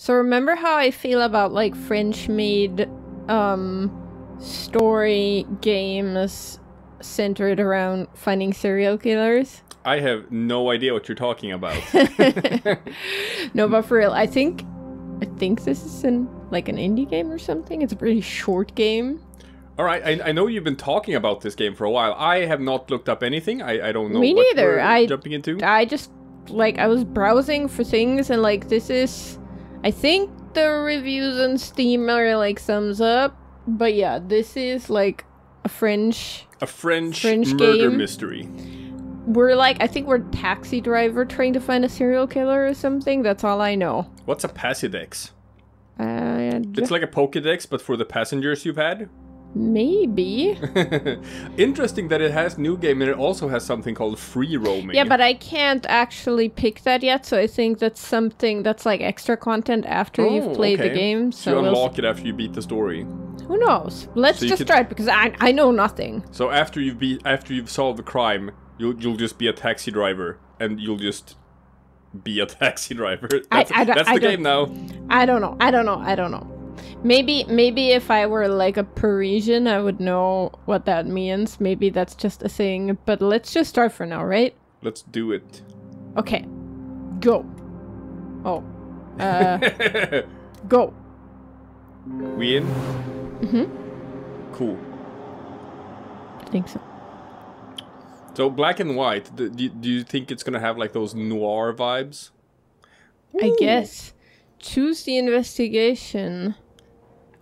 So remember how I feel about like French-made um story games centered around finding serial killers? I have no idea what you're talking about. no, but for real, I think I think this is in like an indie game or something. It's a pretty short game. All right, I, I know you've been talking about this game for a while. I have not looked up anything. I, I don't know. Me what neither. I- jumping into. I just like I was browsing for things and like this is I think the reviews on Steam are like thumbs up. But yeah, this is like a French A French, French murder game. mystery. we're like I think we're taxi driver trying to find a serial killer or something. That's all I know. What's a Pasidex? Uh, It's like a Pokedex, but for the passengers you've had. Maybe. Interesting that it has new game and it also has something called free roaming. Yeah, but I can't actually pick that yet, so I think that's something that's like extra content after Oh, you've played the game. So So you we'll unlock it after you beat the story. Who knows? Let's So just could- try it because I I know nothing. So after you've beat after you've solved the crime, you'll you'll just be a taxi driver and you'll just be a taxi driver. That's, I don't- that's the don't- game now. I don't know. I don't know. I don't know. Maybe maybe if I were like a Parisian, I would know what that means. Maybe that's just a thing. But let's just start for now, right? Let's do it. Okay. Go. Oh. Uh, go. we in? Mm-hmm. Cool. I think so. So black and white. Do, do, do you think it's gonna have like those noir vibes? I guess. Choose the investigation.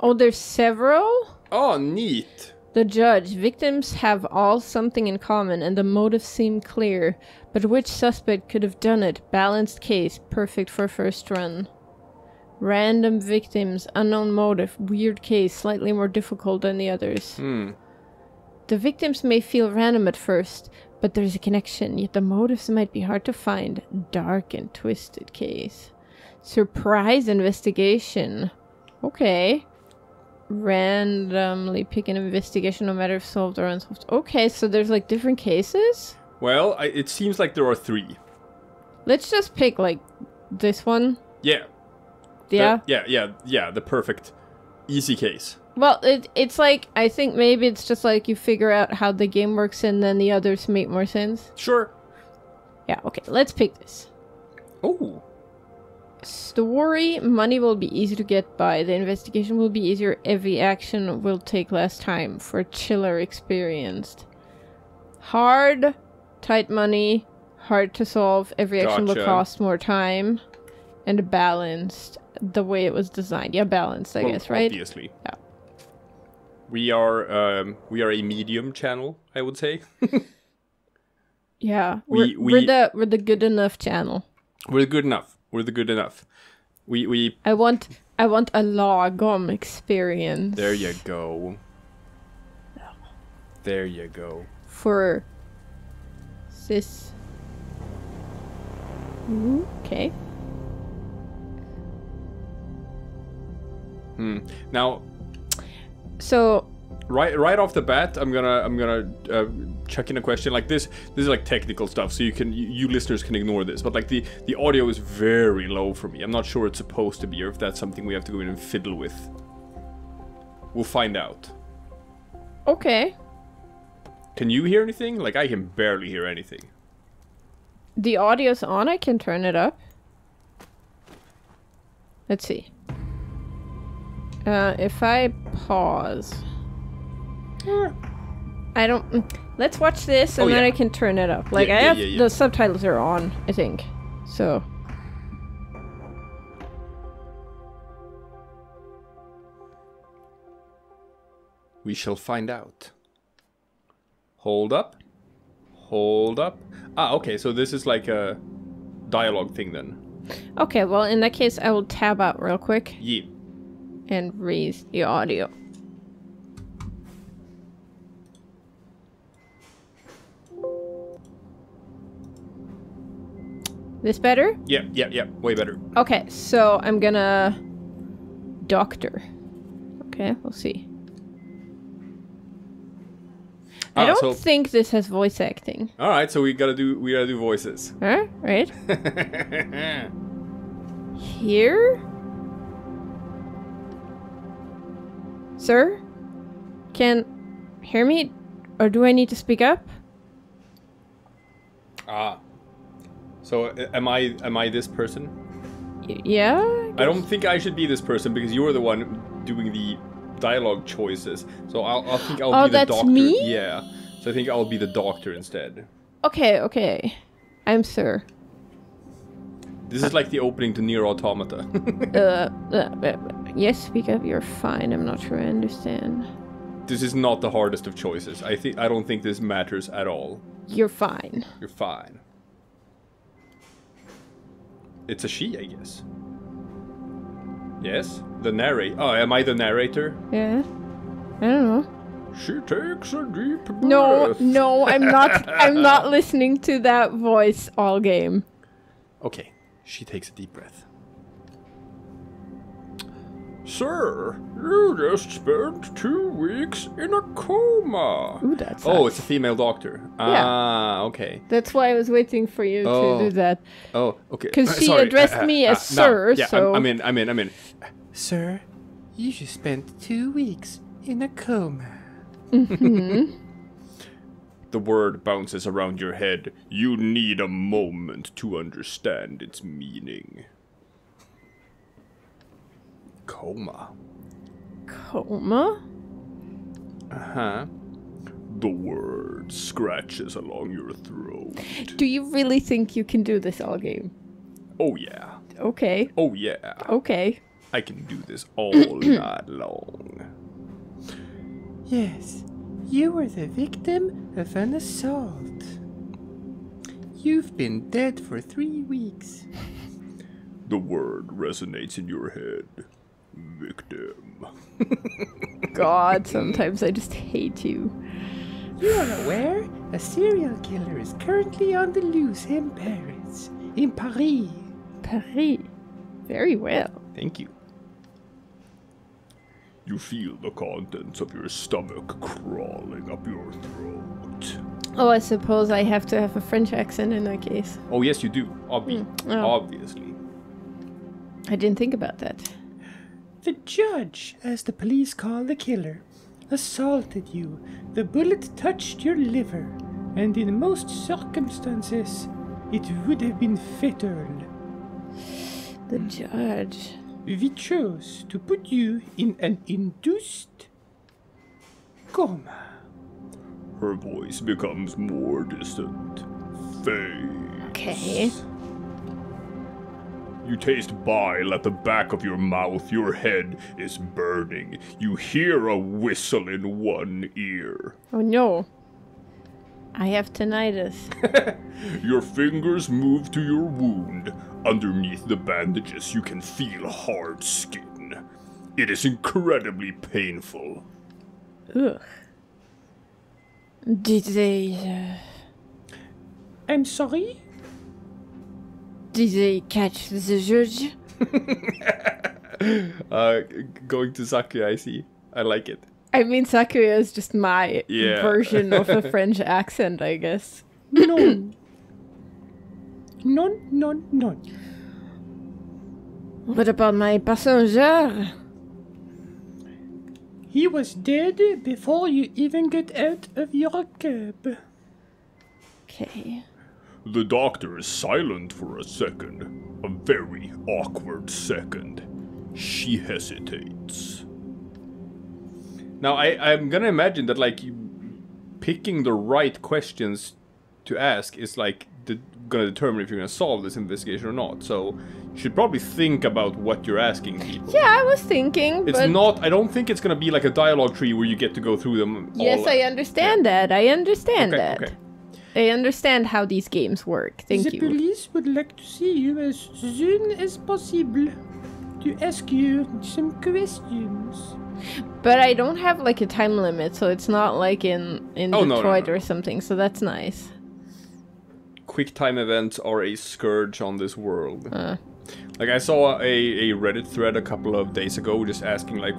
Oh, there's several? Oh, neat. The judge. Victims have all something in common and the motives seem clear. But which suspect could have done it? Balanced case. Perfect for first run. Random victims. Unknown motive. Weird case. Slightly more difficult than the others. Hmm. The victims may feel random at first, but there's a connection, yet the motives might be hard to find. Dark and twisted case. Surprise investigation. Okay. Randomly pick an investigation no matter if solved or unsolved. Okay, so there's like different cases? Well, I, it seems like there are three. Let's just pick like this one. Yeah. The- Yeah. yeah. Yeah. Yeah. The perfect, easy case. Well, it, it's like, I think maybe it's just like you figure out how the game works and then the others make more sense. Sure. Yeah, okay, let's pick this. Oh. Story money will be easy to get by. The investigation will be easier. Every action will take less time for chiller experienced. Hard, tight money, hard to solve. Every action will cost more time. And balanced, the way it was designed. Yeah, balanced, I Well, guess, right? Obviously. Yeah. We are um, we are a medium channel, I would say. Yeah, We- we're, we- we're the we're the good enough channel. We're good enough. We're the good enough. We we I want I want a lagom experience. there you go. There you go. for this. Okay. Hmm. Now, So right right off the bat, I'm gonna I'm gonna uh, check in a question like this. This is like technical stuff, so you can you, you listeners can ignore this. But like the the audio is very low for me. I'm not sure it's supposed to be, or if that's something we have to go in and fiddle with. We'll find out. okay, Can you hear anything? Like I can barely hear anything. the audio's on. I can turn it up. Let's see. Uh, if I pause, I don't. mm, Let's watch this, and Oh, then yeah. I can turn it up. Like Yeah, I have yeah. the subtitles are on. I think so. We shall find out. Hold up. Hold up. Ah, okay, so this is like a dialogue thing then. Okay, well in that case, I will tab out real quick Yeah. and raise the audio. This better? Yep, yep, yep. Way better. Okay, so I'm gonna doctor. Okay, we'll see. I ah, don't so, think this has voice acting. All right, so we gotta do we gotta do voices. right Here, sir, can hear me, or do I need to speak up? Ah, so am I am I this person? Y- yeah? I don't think I should be this person because you're the one doing the dialogue choices. So I'll, I'll think I'll Oh, be the that's doctor. me? Yeah. So I think I'll be the doctor instead. Okay, okay. I'm Sir. This is like the opening to Nier Automata. uh, uh, uh, yes, speak up. You're fine. I'm not sure I understand. this is not the hardest of choices. I think I don't think this matters at all. You're fine. You're fine. It's a she, I guess. Yes, the narrator. Oh, am I the narrator? Yeah? I don't know. She takes a deep breath. No, no, I'm not. I'm not listening to that voice all game. Okay, she takes a deep breath. Sir, you just spent two weeks in a coma. Ooh, that's. Oh, it's a female doctor. Ah, okay. That's why I was waiting for you Oh. to do that. Oh, okay. 'Cause Uh, she sorry. addressed me as no, sir, yeah, so- I'm, I'm in. I'm in. I'm in. Sir, you just spent two weeks in a coma. The word bounces around your head. You need a moment to understand its meaning. Coma. Coma? Huh? The word scratches along your throat. Do you really think you can do this all game? Oh yeah. Okay, Oh yeah. okay. I can do this all night long. Yes, you were the victim of an assault. You've been dead for three weeks. The word resonates in your head. Victim. God, sometimes I just hate you. You are aware a serial killer is currently on the loose in Paris. In Paris. Paris. Very well. Thank you. You feel the contents of your stomach crawling up your throat. Oh, I suppose I have to have a French accent in that case. Oh yes, you do. Obvi- hmm. Oh. Obviously. I didn't think about that. The judge, as the police call the killer, assaulted you. The bullet touched your liver, and in most circumstances, it would have been fatal. The judge. We chose to put you in an induced coma. Her voice becomes more distant. Fades. Okay. You taste bile at the back of your mouth. Your head is burning. You hear a whistle in one ear. Oh no. I have tinnitus. Your fingers move to your wound. Underneath the bandages, you can feel hard skin. It is incredibly painful. Ugh. Did they. Uh, I'm sorry? Did they catch the judge? Uh, going to Sakuya, I see. I like it. I mean, Sakuya is just my Yeah. version of a French accent, I guess. No. non, non, non. What about my passenger? He was dead before you even got out of your cab. Okay. The doctor is silent for a second. A very awkward second. She hesitates. Now, I, I'm gonna imagine that, like, picking the right questions to ask is, like, de- gonna determine if you're gonna solve this investigation or not. So, you should probably think about what you're asking people. Yeah, I was thinking, It's but not, I don't think it's gonna be like a dialogue tree where you get to go through them yes, all. I understand that. I understand Okay, that. okay. I understand how these games work. Thank the you. police would like to see you as soon as possible to ask you some questions. But I don't have like a time limit, so it's not like in in Oh, no, no, Detroit no. or something. So that's nice. quick time events are a scourge on this world. Uh. Like I saw a, a Reddit thread a couple of days ago just asking like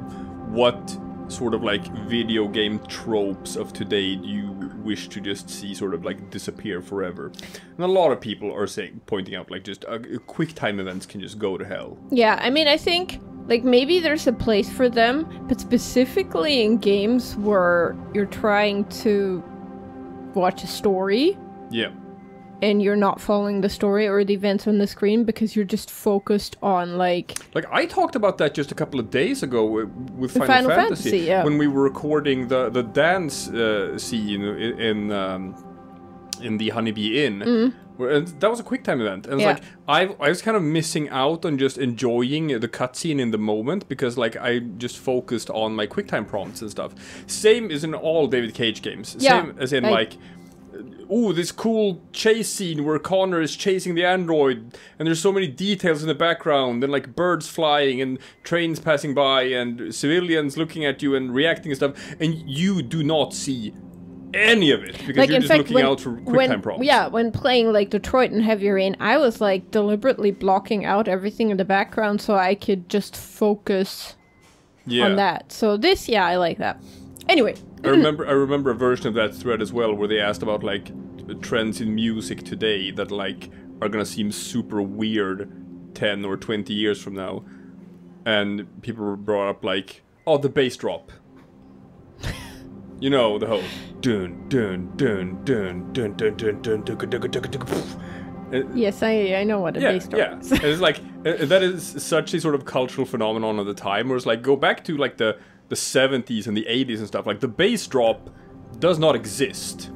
what sort of like video game tropes of today do you wish to just see sort of like disappear forever? And a lot of people are saying pointing out like just uh, quick time events can just go to hell. Yeah, I mean, I think like maybe there's a place for them, but specifically in games where you're trying to watch a story Yeah. And you're not following the story or the events on the screen because you're just focused on like Like I talked about that just a couple of days ago with, with Final, Final Fantasy, Fantasy, yeah. when we were recording the the dance uh, scene in in, um, in the Honeybee Inn. Where, and that was a quick time event, and Mm. Yeah. like I I was kind of missing out on just enjoying the cutscene in the moment because like I just focused on my quick time prompts and stuff. Same is in all David Cage games. Yeah, Same as in I- like oh, this cool chase scene where Connor is chasing the android, and there's so many details in the background, and like birds flying, and trains passing by, and civilians looking at you and reacting and stuff, and you do not see any of it because like you're just fact looking when, out for quick time prompts. yeah when playing like detroit and heavy rain i was like deliberately blocking out everything in the background so i could just focus yeah. on that so this yeah i like that anyway I remember I remember a version of that thread as well where they asked about like trends in music today that like are gonna seem super weird ten or twenty years from now. And people brought up like, oh the bass drop. you know, the whole dun dun dun dun dun dun dun dun dun dun dun yes i i know what a yeah, bass yeah. drop is And it's like that is such a sort of cultural phenomenon of the time. Where it's like go back to like the the seventies and the eighties and stuff. Like the bass drop does not exist.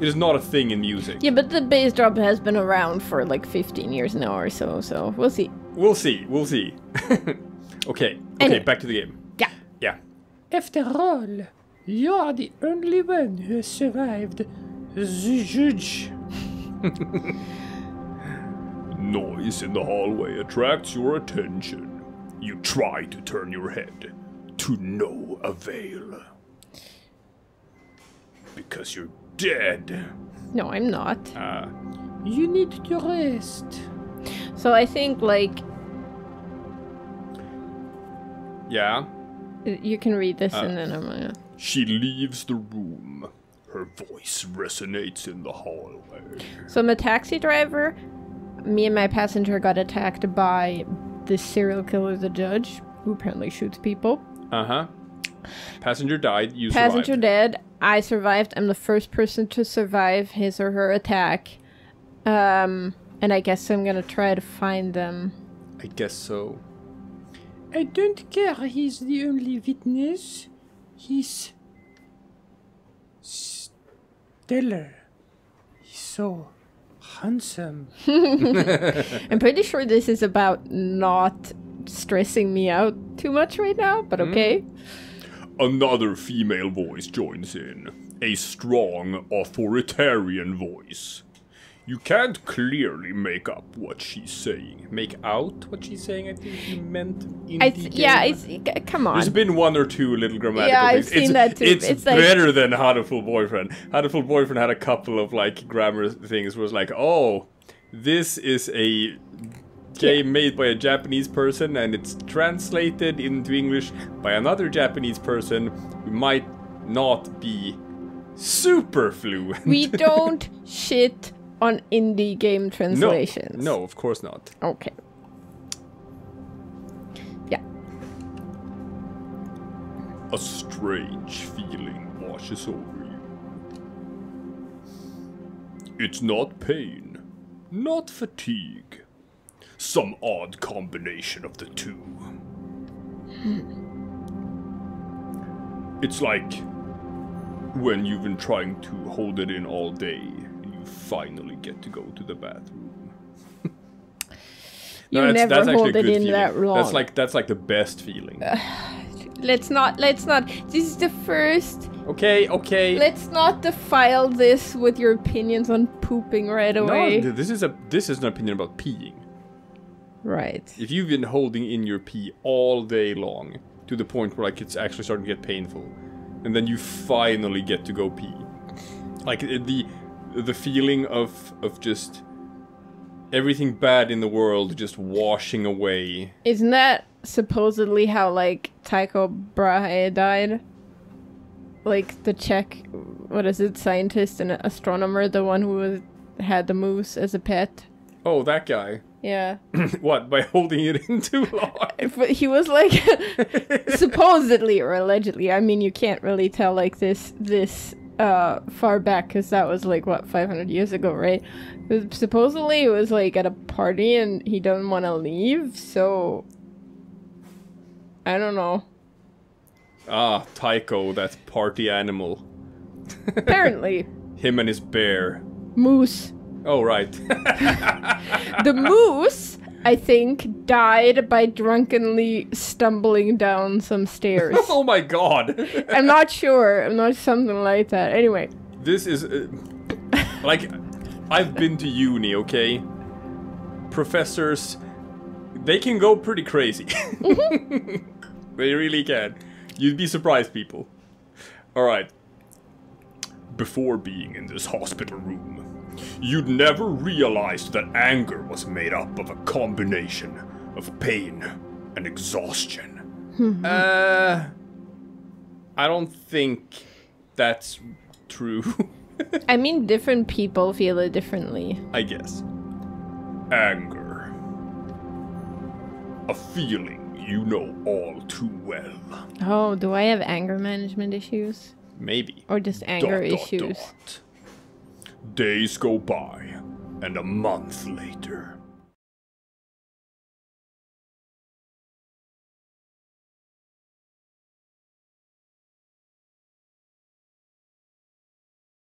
It is not a thing in music. yeah but the bass drop has been around for like 15 years now or so so we'll see We'll see. We'll see. okay. Okay. Anyway. Back to the game. yeah Yeah. After all, you're the only one who has survived the judge. Noise in the hallway attracts your attention. You try to turn your head, to no avail. Because you're dead. no i'm not Uh, You need to rest. so i think like yeah. you can read this Uh. and then i'm gonna She leaves the room. Her voice resonates in the hallway. So I'm a taxi driver. Me and my passenger got attacked by this serial killer, the judge, who apparently shoots people. Uh huh. Passenger died. You Passenger survived. dead. I survived. I'm the first person to survive his or her attack. Um, and I guess I'm gonna try to find them. I guess so. I don't care he's the only witness. He's stellar. He's so handsome. I'm pretty sure this is about not stressing me out too much right now, but hmm? okay. Another female voice joins in. A strong, authoritarian voice. You can't clearly make up what she's saying. Make out what she's saying, I think you meant in I the th- yeah, game. it's, g- come on. There's been one or two little grammatical Yeah, I've things. seen it's, that too. It's, It's like- better than Hatoful Boyfriend. Hatoful Boyfriend had a couple of like grammar things. Was like, oh, this is a game made by a Japanese person, and it's translated into English by another Japanese person who might not be super fluent. we don't shit on indie game translations. no, no, of course not. Okay. Yeah. A strange feeling washes over you. It's not pain, not fatigue. Some odd combination of the two. It's like when you've been trying to hold it in all day and you finally get to go to the bathroom. You No, that's- never that's hold it in feeling. that long. That's like that's like the best feeling. let's not let's not this is the first Okay, okay. let's not defile this with your opinions on pooping right away. No, this is a this is an opinion about peeing. Right. If you've been holding in your pee all day long to the point where like it's actually starting to get painful, and then you finally get to go pee, like the the feeling of of just everything bad in the world just washing away. Isn't that supposedly how like Tycho Brahe died? Like the Czech what is it, scientist and astronomer, the one who was, had the moose as a pet? Oh, that guy. Yeah. what by holding it in too long? But he was like supposedly or allegedly. I mean, you can't really tell like this this uh far back because that was like what 500 years ago, right? But supposedly it was like at a party and he doesn't want to leave, so I don't know. ah, Tycho, that party animal. Apparently, Him and his bear. moose. Oh right. The moose, I think, died by drunkenly stumbling down some stairs. oh my god. I'm not sure. I'm not something like that. Anyway, This is uh, like I've been to uni, okay? Professors they can go pretty crazy. they really can. You'd be surprised, people. All right. Before being in this hospital room, you'd never realized that anger was made up of a combination of pain and exhaustion. uh I don't think that's true. I mean, different people feel it differently. I guess. Anger. A feeling you know all too well. Oh, do I have anger management issues? Maybe. Or just anger Dot, dot, issues? dot. Days go by, and a month later.